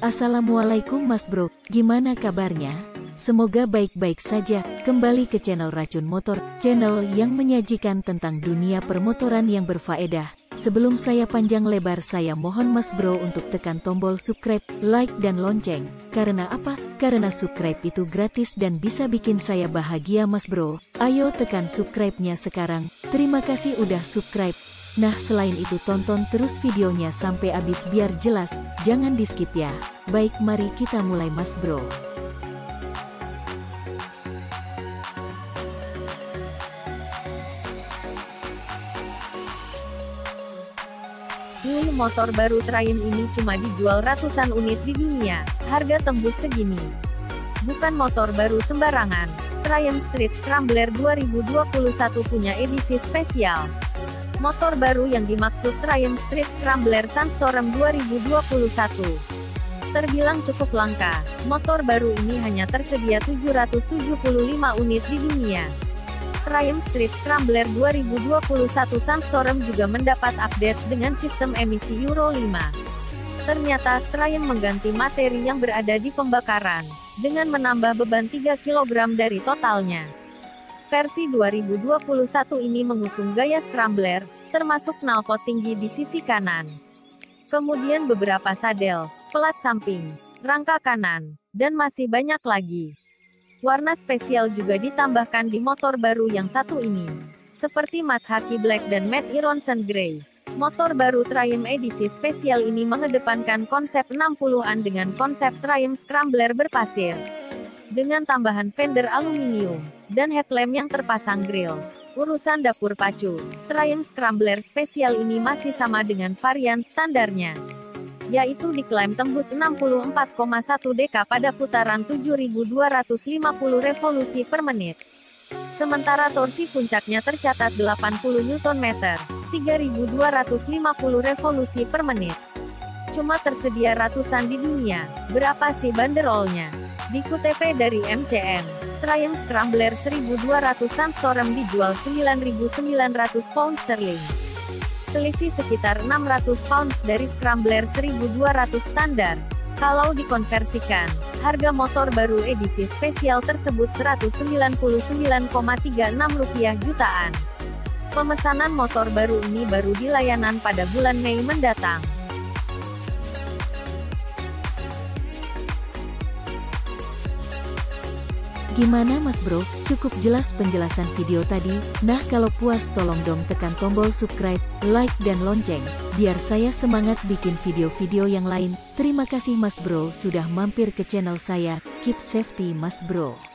Assalamualaikum Mas Bro, gimana kabarnya? Semoga baik-baik saja. Kembali ke channel Racun Motor, channel yang menyajikan tentang dunia permotoran yang berfaedah. Sebelum saya panjang lebar saya mohon Mas Bro untuk tekan tombol subscribe, like dan lonceng. Karena apa? Karena subscribe itu gratis dan bisa bikin saya bahagia Mas Bro. Ayo tekan subscribe-nya sekarang. Terima kasih udah subscribe. Nah selain itu tonton terus videonya sampai habis biar jelas, jangan di skip ya. Baik mari kita mulai mas bro. Wuh motor baru Triumph ini cuma dijual ratusan unit di dunia, harga tembus segini. Bukan motor baru sembarangan, Triumph Street Scrambler 2021 punya edisi spesial. Motor baru yang dimaksud Triumph Street Scrambler Sandstorm 2021. Terbilang cukup langka, motor baru ini hanya tersedia 775 unit di dunia. Triumph Street Scrambler 2021 Sandstorm juga mendapat update dengan sistem emisi Euro 5. Ternyata, Triumph mengganti materi yang berada di pembakaran, dengan menambah beban 3 kg dari totalnya. Versi 2021 ini mengusung gaya scrambler, termasuk knalpot tinggi di sisi kanan. Kemudian beberapa sadel, pelat samping, rangka kanan, dan masih banyak lagi. Warna spesial juga ditambahkan di motor baru yang satu ini. Seperti matte haki black dan matte ironson grey. Motor baru Triumph edisi spesial ini mengedepankan konsep 60-an dengan konsep Triumph Scrambler berpasir dengan tambahan fender aluminium, dan headlamp yang terpasang grill. Urusan dapur pacu, Triumph Scrambler spesial ini masih sama dengan varian standarnya, yaitu diklaim tembus 64,1 dk pada putaran 7250 revolusi per menit. Sementara torsi puncaknya tercatat 80 Nm, 3250 revolusi per menit. Cuma tersedia ratusan di dunia, berapa sih banderolnya? Dikutip dari MCN, Triumph Scrambler 1200 Sandstorm dijual 9.900 pound sterling. Selisih sekitar 600 pounds dari Scrambler 1200 standar. Kalau dikonversikan, harga motor baru edisi spesial tersebut 199,36 rupiah jutaan. Pemesanan motor baru ini baru dilayanan pada bulan Mei mendatang. Gimana mas bro, cukup jelas penjelasan video tadi? Nah kalau puas tolong dong tekan tombol subscribe, like dan lonceng, biar saya semangat bikin video-video yang lain. Terima kasih mas bro sudah mampir ke channel saya, keep safety mas bro.